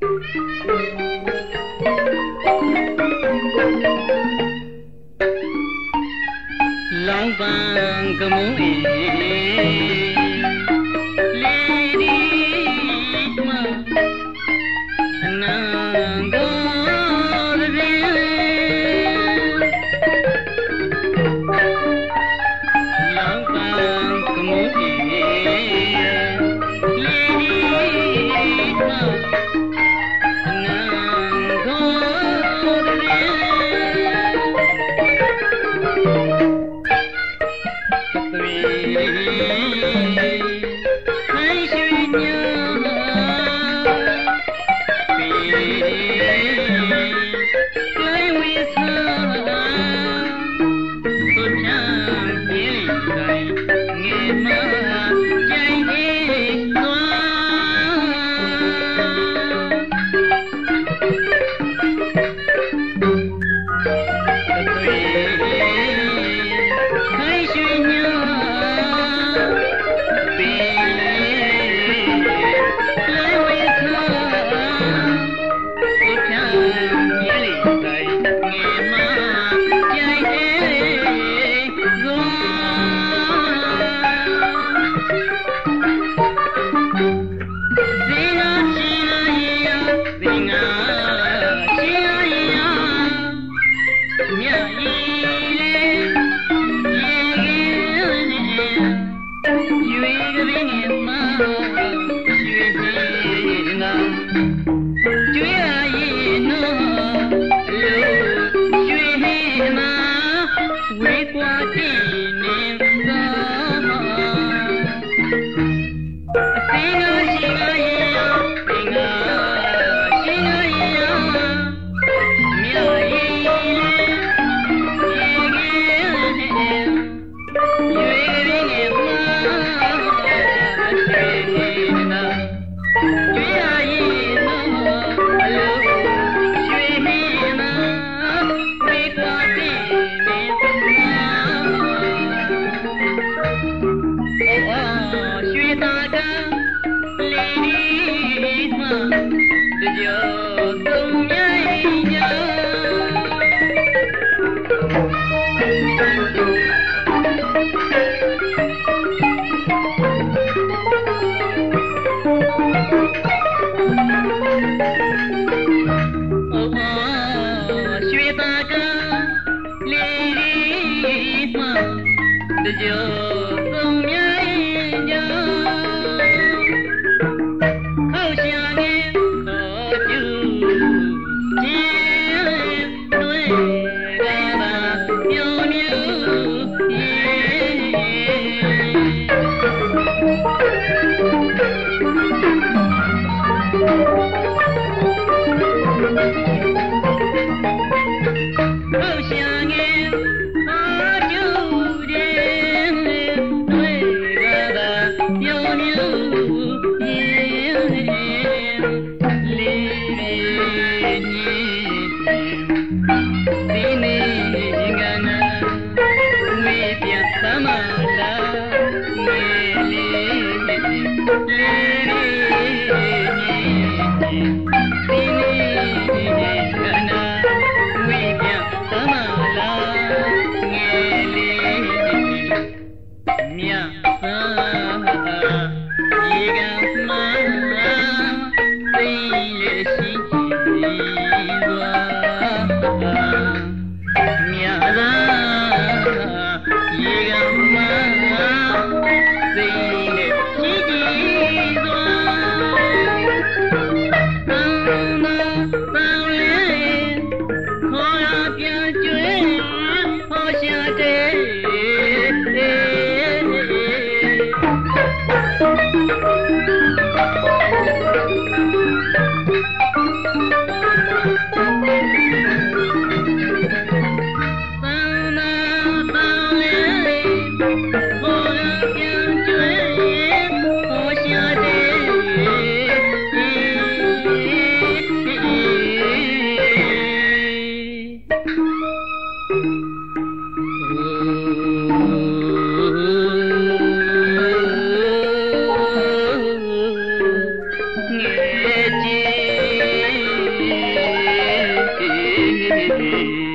လောင်ပန်ကမုံအင်း Yeah. you Thank you. जाएगी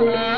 Yeah.